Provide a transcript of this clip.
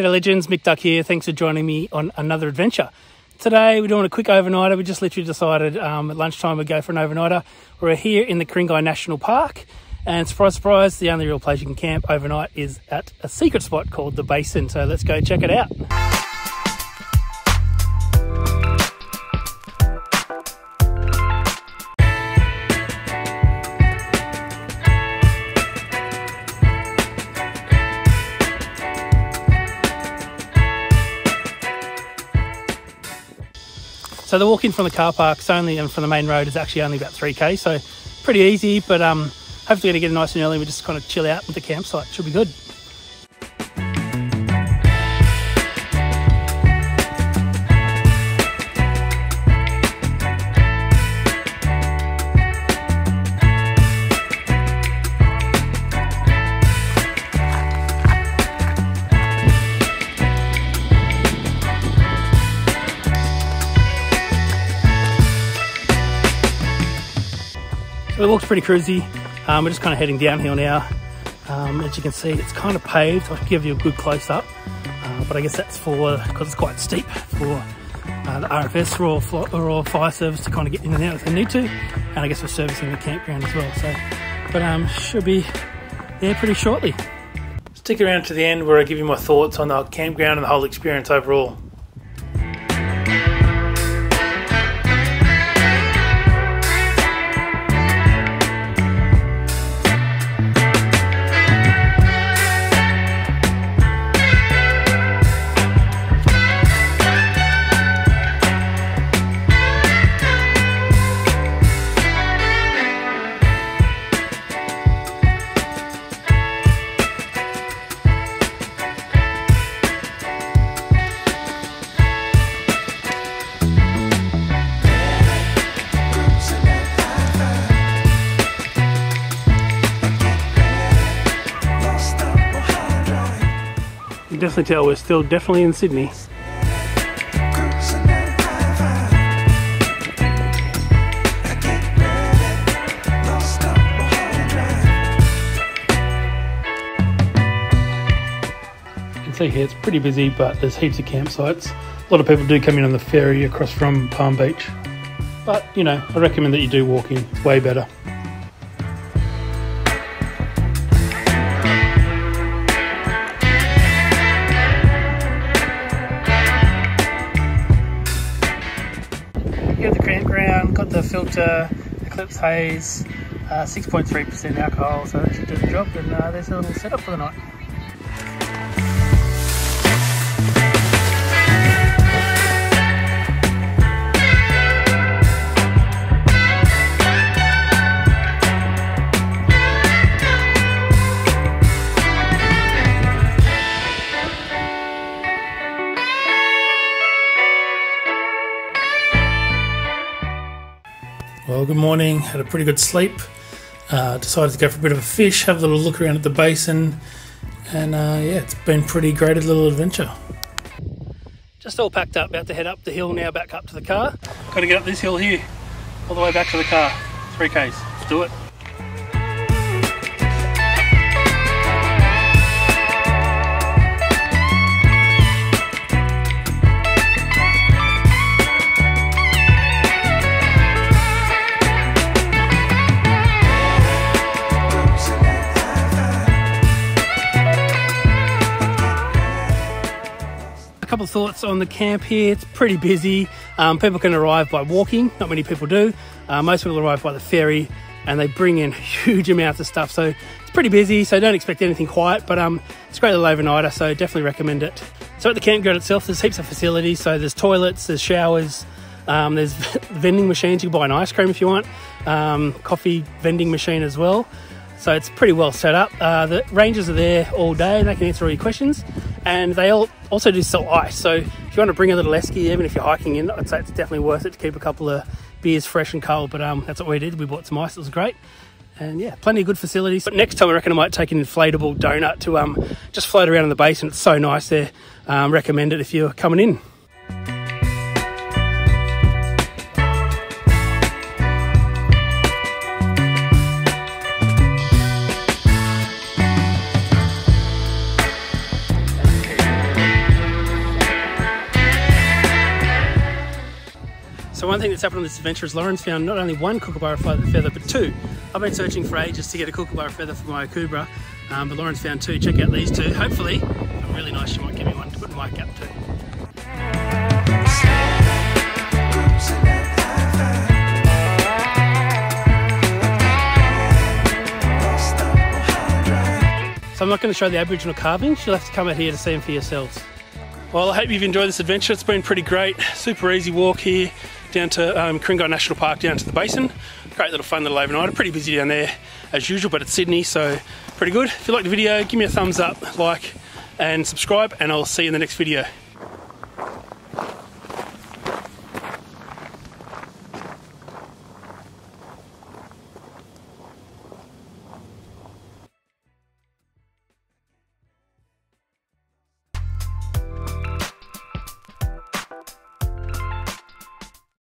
G'day legends, Mick Duck here. Thanks for joining me on another adventure. Today we're doing a quick overnighter. We just literally decided um, at lunchtime we'd go for an overnighter. We're here in the Ku-ring-gai National Park and surprise, surprise, the only real place you can camp overnight is at a secret spot called the Basin. So let's go check it out. So the walk in from the car park's only and from the main road is actually only about 3k, so pretty easy. But um, hopefully, going to get it nice and early. We just kind of chill out with the campsite. Should be good. The walk's pretty cruisy. Um, we're just kind of heading downhill now. Um, as you can see, it's kind of paved. I'll give you a good close up, uh, but I guess that's for because it's quite steep for uh, the RFS Rural, Rural Fire Service to kind of get in and out if they need to, and I guess we're servicing the campground as well. So, but um, should be there pretty shortly. Stick around to the end where I give you my thoughts on the campground and the whole experience overall. Definitely tell we're still definitely in Sydney. You can see here it's pretty busy, but there's heaps of campsites. A lot of people do come in on the ferry across from Palm Beach. But, you know, I recommend that you do walking. It's way better. Filter Eclipse Haze, 6.3% uh, alcohol, so that should do the job. And uh, there's a little setup for the night. Well, good morning. Had a pretty good sleep. Uh, decided to go for a bit of a fish, have a little look around at the basin, and uh, yeah, it's been pretty great a little adventure. Just all packed up, about to head up the hill now, back up to the car. Got to get up this hill here, all the way back to the car. 3Ks. Let's do it. Couple of thoughts on the camp here. It's pretty busy. Um, people can arrive by walking. Not many people do. Uh, most people arrive by the ferry and they bring in huge amounts of stuff. So it's pretty busy. So don't expect anything quiet, but um, it's a great little overnighter. So definitely recommend it. So at the campground itself, there's heaps of facilities. So there's toilets, there's showers, um, there's vending machines. You can buy an ice cream if you want. Um, coffee vending machine as well. So it's pretty well set up. Uh, the rangers are there all day. And they can answer all your questions. And they all also do sell ice. So if you want to bring a little esky, even if you're hiking in, I'd say it's definitely worth it to keep a couple of beers fresh and cold. But um, that's what we did. We bought some ice. It was great. And yeah, plenty of good facilities. But next time I reckon I might take an inflatable donut to um, just float around in the basin. It's so nice there. Um, recommend it if you're coming in. One thing that's happened on this adventure is Lauren's found not only one kookaburra feather, but two. I've been searching for ages to get a kookaburra feather for my Akubra, um, but Lauren's found two. Check out these two. Hopefully, I'm really nice, she might give me one to put my cap too. So I'm not going to show the Aboriginal carvings. You'll have to come out here to see them for yourselves. Well, I hope you've enjoyed this adventure. It's been pretty great. Super easy walk here down to um, Ku-ring-gai National Park, down to the basin. Great little fun little overnight. Pretty busy down there as usual, but it's Sydney, so pretty good. If you liked the video, give me a thumbs up, like, and subscribe, and I'll see you in the next video.